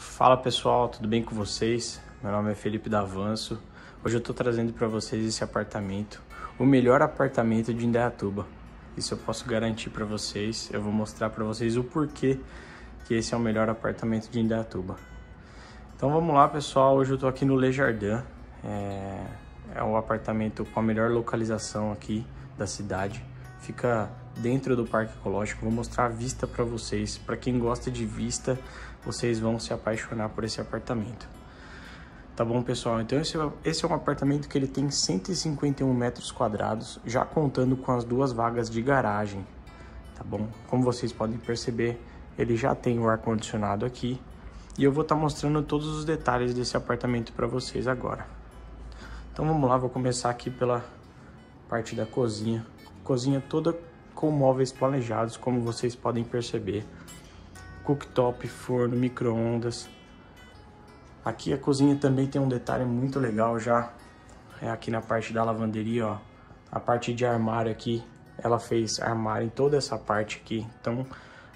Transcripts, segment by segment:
Fala pessoal, tudo bem com vocês? Meu nome é Felipe Davanço. Hoje eu estou trazendo para vocês esse apartamento, o melhor apartamento de Indaiatuba. Isso eu posso garantir para vocês. Eu vou mostrar para vocês o porquê que esse é o melhor apartamento de Indaiatuba. Então vamos lá pessoal, hoje eu estou aqui no Le Jardin. É, é o apartamento com a melhor localização aqui da cidade. Fica dentro do Parque Ecológico. Vou mostrar a vista para vocês. Para quem gosta de vista, vocês vão se apaixonar por esse apartamento. Tá bom, pessoal? Então esse, esse é um apartamento que ele tem 151 metros quadrados, já contando com as duas vagas de garagem, tá bom? Como vocês podem perceber, ele já tem o ar-condicionado aqui e eu vou estar tá mostrando todos os detalhes desse apartamento para vocês agora. Então vamos lá, vou começar aqui pela parte da cozinha. Cozinha toda com móveis planejados, como vocês podem perceber. Cooktop, forno, micro-ondas. Aqui a cozinha também tem um detalhe muito legal já. É aqui na parte da lavanderia, ó. A parte de armário aqui, ela fez armário em toda essa parte aqui. Então,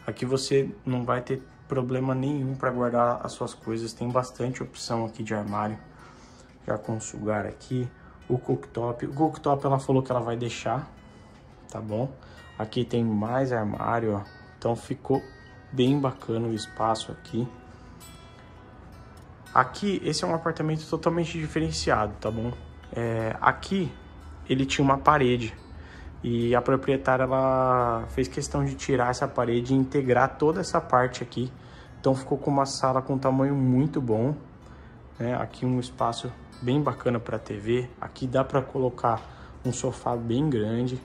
aqui você não vai ter problema nenhum para guardar as suas coisas. Tem bastante opção aqui de armário. Já com sugar aqui. O cooktop. O cooktop ela falou que ela vai deixar, tá bom? Aqui tem mais armário, ó. Então ficou bem bacana o espaço aqui. Aqui, esse é um apartamento totalmente diferenciado, tá bom? É, aqui, ele tinha uma parede. E a proprietária, ela fez questão de tirar essa parede e integrar toda essa parte aqui. Então ficou com uma sala com um tamanho muito bom. Né? Aqui um espaço bem bacana para TV. Aqui dá para colocar um sofá bem grande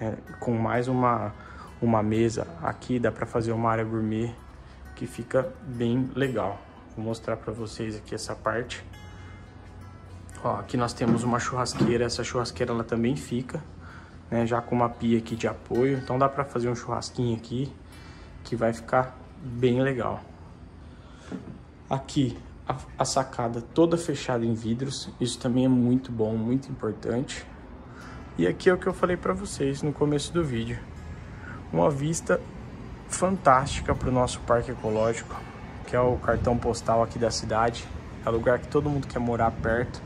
é, com mais uma, uma mesa aqui, dá para fazer uma área gourmet que fica bem legal. Vou mostrar para vocês aqui essa parte. Ó, aqui nós temos uma churrasqueira, essa churrasqueira ela também fica, né, já com uma pia aqui de apoio, então dá para fazer um churrasquinho aqui que vai ficar bem legal. Aqui a, a sacada toda fechada em vidros, isso também é muito bom, muito importante. E aqui é o que eu falei para vocês no começo do vídeo. Uma vista fantástica para o nosso parque ecológico, que é o cartão postal aqui da cidade. É lugar que todo mundo quer morar perto.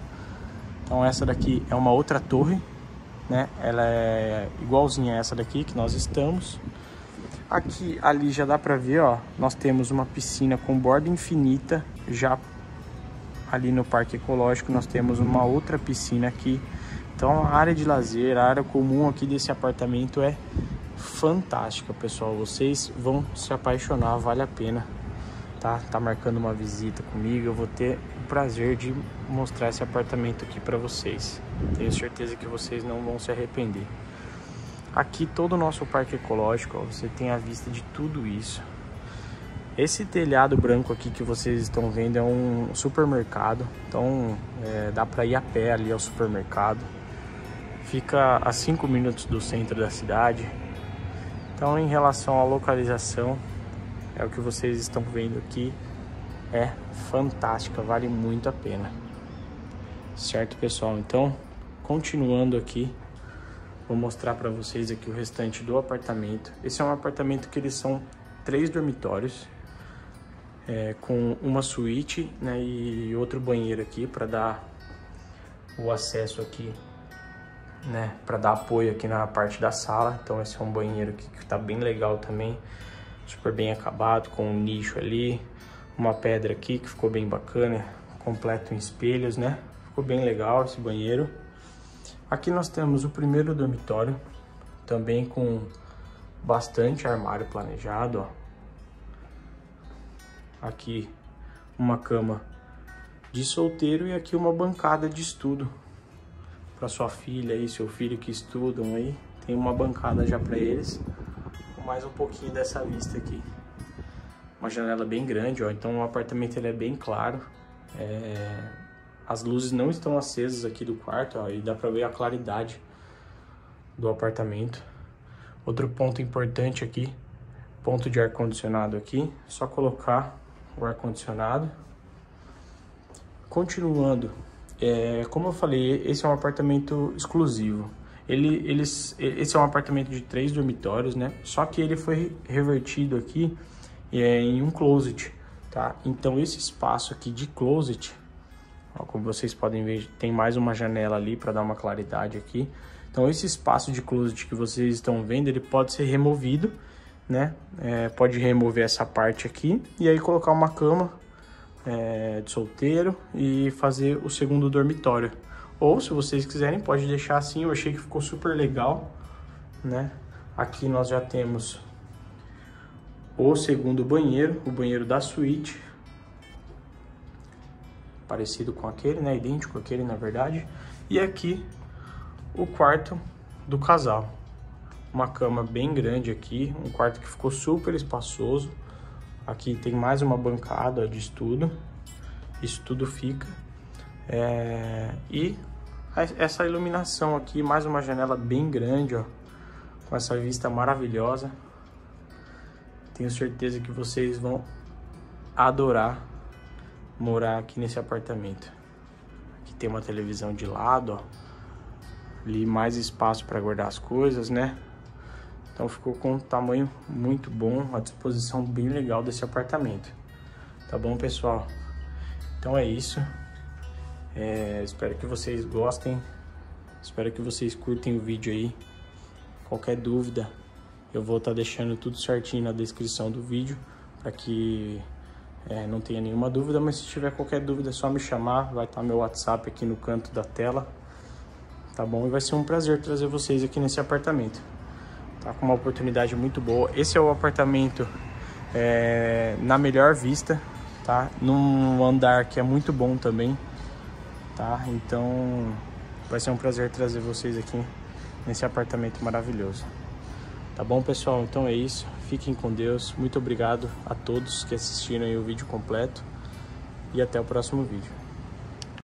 Então essa daqui é uma outra torre, né? Ela é igualzinha a essa daqui que nós estamos. Aqui, ali já dá para ver, ó, nós temos uma piscina com borda infinita, já ali no parque ecológico nós temos uma outra piscina aqui então a área de lazer, a área comum aqui desse apartamento é fantástica, pessoal. Vocês vão se apaixonar, vale a pena. Tá, tá marcando uma visita comigo, eu vou ter o prazer de mostrar esse apartamento aqui para vocês. Tenho certeza que vocês não vão se arrepender. Aqui todo o nosso parque ecológico, ó, você tem a vista de tudo isso. Esse telhado branco aqui que vocês estão vendo é um supermercado, então é, dá para ir a pé ali ao supermercado. Fica a 5 minutos do centro da cidade. Então, em relação à localização, é o que vocês estão vendo aqui. É fantástica, vale muito a pena. Certo, pessoal? Então, continuando aqui, vou mostrar para vocês aqui o restante do apartamento. Esse é um apartamento que eles são três dormitórios, é, com uma suíte né, e outro banheiro aqui para dar o acesso aqui né, para dar apoio aqui na parte da sala. Então esse é um banheiro que tá bem legal também, super bem acabado, com um nicho ali, uma pedra aqui que ficou bem bacana, completo em espelhos, né? Ficou bem legal esse banheiro. Aqui nós temos o primeiro dormitório, também com bastante armário planejado, ó. Aqui uma cama de solteiro e aqui uma bancada de estudo para sua filha e seu filho que estudam aí. Tem uma bancada já para eles. Mais um pouquinho dessa vista aqui. Uma janela bem grande, ó. Então o apartamento ele é bem claro. É... As luzes não estão acesas aqui do quarto, ó. E dá para ver a claridade do apartamento. Outro ponto importante aqui, ponto de ar-condicionado aqui. Só colocar o ar-condicionado. Continuando, é, como eu falei, esse é um apartamento exclusivo. Ele, eles, esse é um apartamento de três dormitórios, né? Só que ele foi revertido aqui é, em um closet. tá? Então esse espaço aqui de closet, ó, como vocês podem ver, tem mais uma janela ali para dar uma claridade aqui. Então esse espaço de closet que vocês estão vendo, ele pode ser removido, né? É, pode remover essa parte aqui e aí colocar uma cama é, de solteiro e fazer o segundo dormitório. Ou se vocês quiserem, pode deixar assim, eu achei que ficou super legal, né? Aqui nós já temos o segundo banheiro, o banheiro da suíte. Parecido com aquele, né? Idêntico àquele, na verdade. E aqui o quarto do casal. Uma cama bem grande aqui, um quarto que ficou super espaçoso. Aqui tem mais uma bancada de estudo. Isso tudo fica. É... E essa iluminação aqui, mais uma janela bem grande, ó. Com essa vista maravilhosa. Tenho certeza que vocês vão adorar morar aqui nesse apartamento. Aqui tem uma televisão de lado, ó. Ali mais espaço para guardar as coisas, né? Então ficou com um tamanho muito bom, a disposição bem legal desse apartamento. Tá bom, pessoal? Então é isso. É, espero que vocês gostem. Espero que vocês curtem o vídeo aí. Qualquer dúvida, eu vou estar tá deixando tudo certinho na descrição do vídeo para que é, não tenha nenhuma dúvida, mas se tiver qualquer dúvida é só me chamar, vai estar tá meu WhatsApp aqui no canto da tela, tá bom? E vai ser um prazer trazer vocês aqui nesse apartamento, tá com uma oportunidade muito boa. Esse é o apartamento é, na melhor vista, tá? Num andar que é muito bom também, tá? Então vai ser um prazer trazer vocês aqui nesse apartamento maravilhoso. Tá bom, pessoal? Então é isso. Fiquem com Deus. Muito obrigado a todos que assistiram o vídeo completo. E até o próximo vídeo.